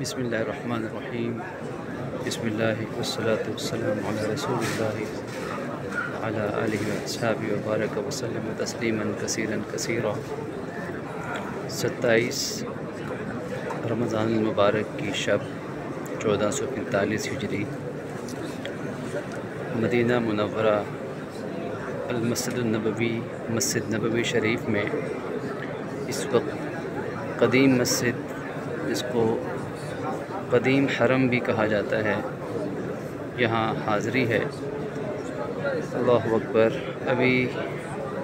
बसमीम बसमीम वबारक वसलम तस्लीमा कसीरा कसीरा सत्ताईस रमज़ान मुबारक की शब, चौदह सौ पैंतालीस हिजरी। मदीना मुनवरा अलमसदनबी मस्जिद नबवी शरीफ में इस वक्त कदीम मस्जिद, जिसको कदीम हरम भी कहा जाता है। यहाँ हाज़री है। अल्लाह अकबर। अभी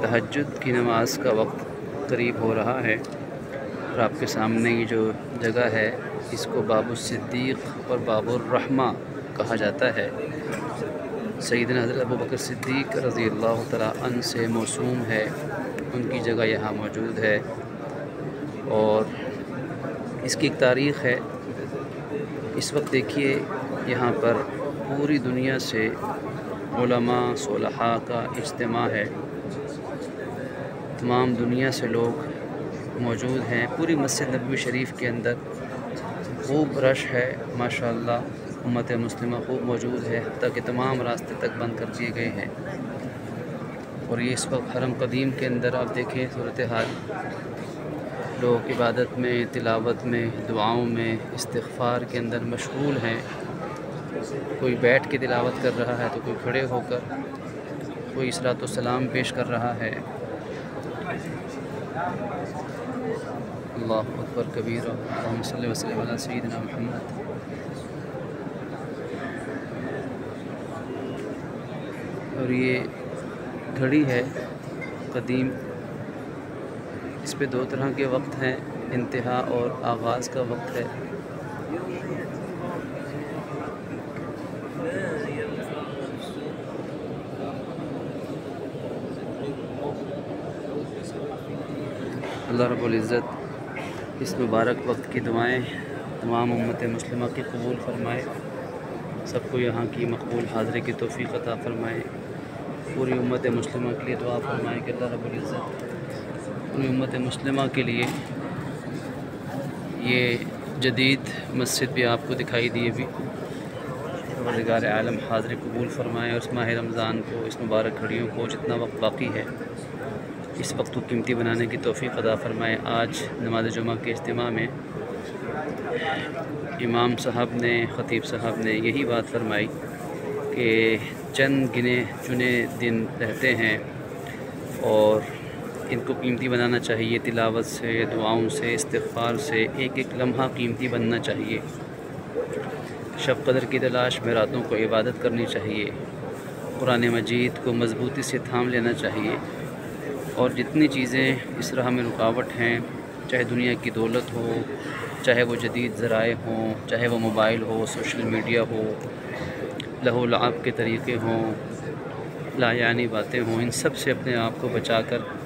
तहजद की नमाज़ का वक्त करीब हो रहा है और आपके सामने ये जो जगह है, इसको बाबुसिद्दीक़ और बाबुररहमा कहा जाता है। सईदना हज़रत अबू बकर सिद्दीक़ रज़ी अल्लाह तन से मौसू है। उनकी जगह यहाँ मौजूद है और इसकी एक तारीख़ है इस वक्त देखिए, यहाँ पर पूरी दुनिया से सोलहा का इज्तम है। तमाम दुनिया से लोग मौजूद हैं। पूरी मस्जिद नबी शरीफ के अंदर खूब रश है, माशाल्लाह, उम्मत मुस्लिम खूब मौजूद है, ताकि तमाम रास्ते तक बंद कर दिए गए हैं। और ये इस वक्त हरम कदीम के अंदर आप देखें, सूरत हाल लोग इबादत में, तिलावत में, दुआओं में इस्तफ़ार के अंदर मशगूल हैं। कोई बैठ के तिलावत कर रहा है तो कोई खड़े होकर, कोई इसरात सलाम पेश कर रहा है। अल्लाह अकबर कबीर वसलम सईदना महमद और ये घड़ी है, कदीम इस पे दो तरह के वक्त हैं, इंतहा और आगाज़ का वक्त है। अल्लाह रब्ज़त इस मुबारक वक्त की दुआएँ तमाम उम्मत मुस्लिमा की कबूल फ़रमाए। सबको यहाँ की मकबूल हाज़रे की तोफ़ी अता फ़रमाए। पूरी उम्मत मुस्लिमा के लिए दुआ फ़रमाए कि अल्लाह रब्ज़त अपनी उम्मत मुस्लिमा के लिए ये जदीद मस्जिद भी आपको दिखाई दी अभी। परगार आलम हाजिर कबूल फरमाए और माह रमज़ान को, इस मुबारक घड़ियों को जितना वक्त बाकी है, इस वक्त को कीमती बनाने की तोफ़ी अदा फरमाए। आज नमाज़ जुमा के इज्तम में इमाम साहब ने, ख़तीब साहब ने यही बात फरमाई कि चंद गिने चुने दिन रहते हैं और इनको कीमती बनाना चाहिए, तिलावत से, दुआओं से इस्तफ़ार से एक एक लम्हा कीमती बनना चाहिए। शब कदर की तलाश में रातों को इबादत करनी चाहिए। कुरान मजीद को मज़बूती से थाम लेना चाहिए। और जितनी चीज़ें इस राह में रुकावट हैं, चाहे दुनिया की दौलत हो, चाहे वो जदीद ज़राए हों, चाहे वो मोबाइल हो, सोशल मीडिया हो लहो लाभ के तरीक़े हों, लायानी बातें हों, इन सबसे अपने आप को बचा कर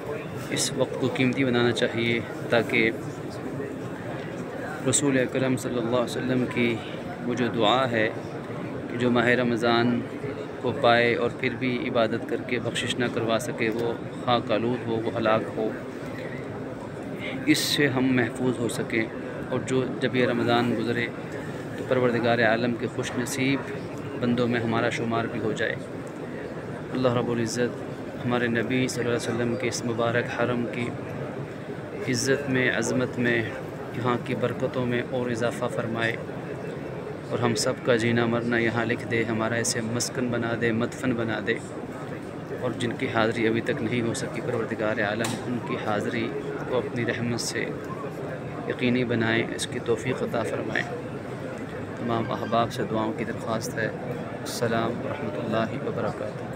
इस वक्त को कीमती बनाना चाहिए ताकि रसूल अकरम सल्लल्लाहु अलैहि वसल्लम की वो जो दुआ है कि जो माह रमज़ान को पाए और फिर भी इबादत करके बख्शिश ना करवा सके, वो खाक आलूद हो, वो हलाक हो, इससे हम महफूज हो सकें। और जो जब ये रमज़ान गुज़रे तो परवरदिगार आलम के खुश नसीब बंदों में हमारा शुमार भी हो जाए। अल्लाह रब्बुल इज़्ज़त हमारे नबी सल्लल्लाहु अलैहि वसल्लम के इस मुबारक हरम की इज़्ज़त में, अज़मत में, यहाँ की बरकतों में और इजाफ़ा फरमाए और हम सब का जीना मरना यहाँ लिख दे, हमारा ऐसे मस्कन बना दे मदफन बना दे और जिनकी हाज़री अभी तक नहीं हो सकी, परवरदिगार आलम, उनकी हाज़री को अपनी रहमत से यकीनी बनाएँ, इसकी तोफ़ी अता फ़रमाएँ। तमाम अहबाब से दुआओं की दरख्वास्त है। अल्लाम वरहमल वर्का